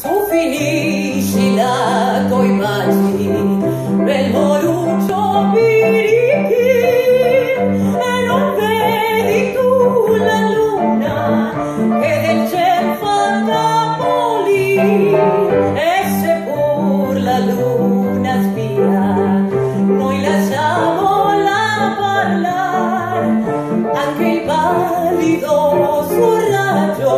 su finiscila coi baci, bel moruccio birichi, e non vedi tu la luna che del ciel fa capoli, e la luna spia, noi lasciamola parlare, anche il pallido suo raggio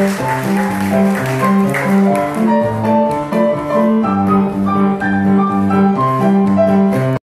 Thank you.